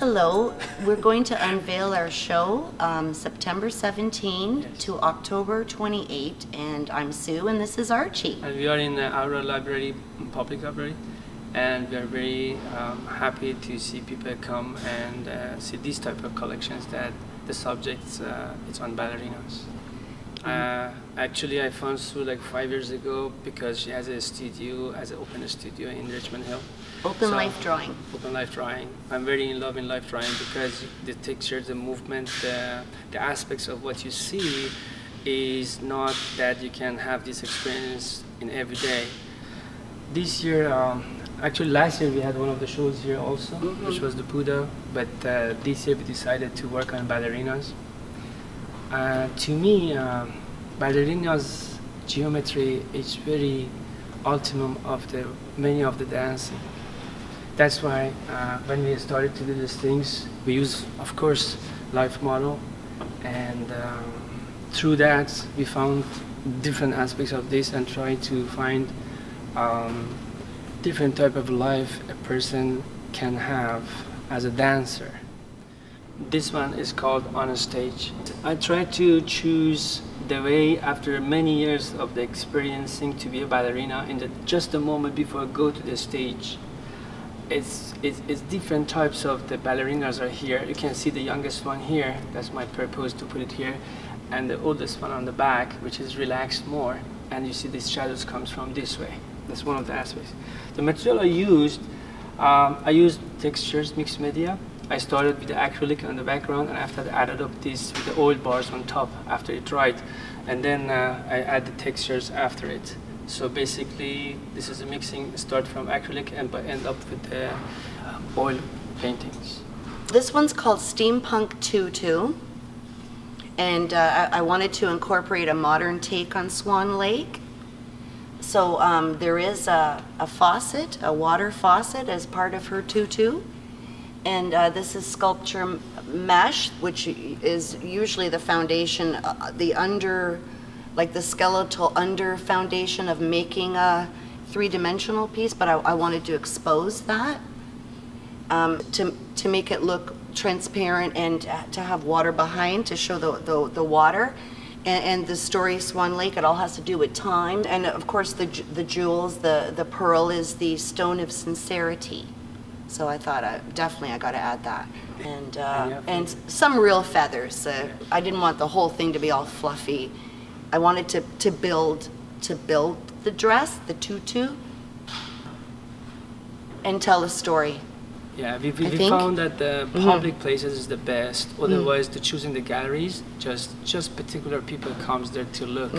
Hello, we're going to unveil our show um, September 17 Yes. to October 28, and I'm Sue, and this is Archie. And we are in the Aurora Library, public library, and we are very um, happy to see people come and uh, see these type of collections that the subjects uh, it's on ballerinas. Uh, actually, I found Sue like five years ago because she has a studio, as an open studio in Richmond Hill. Open So- Life Drawing. Open life drawing. I'm very in love in life drawing because the texture, the movement, the, the aspects of what you see is not that you can have this experience in every day. This year, um, actually last year we had one of the shows here also, which was the Buddha, but uh, this year we decided to work on ballerinas. Uh, to me, um, ballerinas geometry is very ultimum of the many of the dancing. That's why uh, when we started to do these things, we use, of course, life model, and um, through that we found different aspects of this and try to find um, different type of life a person can have as a dancer. This one is called On a Stage. I try to choose the way after many years of the experiencing to be a ballerina in the, just the moment before I go to the stage. It's, it's, it's different types of the ballerinas are here. You can see the youngest one here. That's my purpose to put it here. And the oldest one on the back, which is relaxed more. And you see these shadows comes from this way. That's one of the aspects. The material I used, um, I used textures, mixed media. I started with the acrylic on the background and after that I added up this with the oil bars on top after it dried. And then uh, I add the textures after it. So basically, this is a mixing, start from acrylic and end up with the uh, oil paintings. This one's called Steampunk Tutu, and uh, I I wanted to incorporate a modern take on Swan Lake. So um, there is a, a faucet, a water faucet, as part of her tutu. And uh, this is sculpture mesh, which is usually the foundation, uh, the under, like the skeletal under foundation of making a three-dimensional piece, but I, I wanted to expose that um, to, to make it look transparent and to have water behind to show the, the, the water. And, and the story Swan Lake, it all has to do with time. And of course, the, the jewels, the, the pearl is the stone of sincerity. So I thought I, definitely I got to add that. And, uh, And you have and some real feathers. Uh, I didn't want the whole thing to be all fluffy. I wanted to, to build to build the dress, the tutu, and tell a story. Yeah, we, we, we found that the public places is the best. Otherwise, the choosing the galleries, just just particular people comes there to look.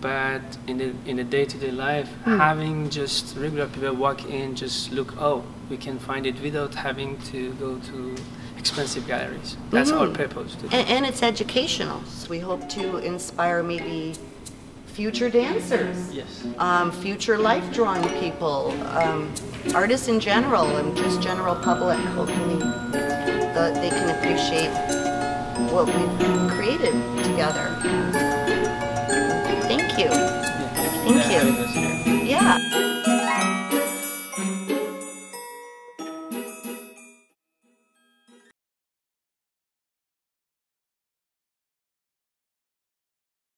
But in the in the day-to-day life, having just regular people walk in, just look. Oh, we can find it without having to go to expensive galleries. That's our purpose. To. And, and it's educational. So we hope to inspire maybe future dancers, Yes. um, future life drawing people, um, artists in general, and just general public. Hopefully, that they can appreciate what we've created together. Here. Yeah.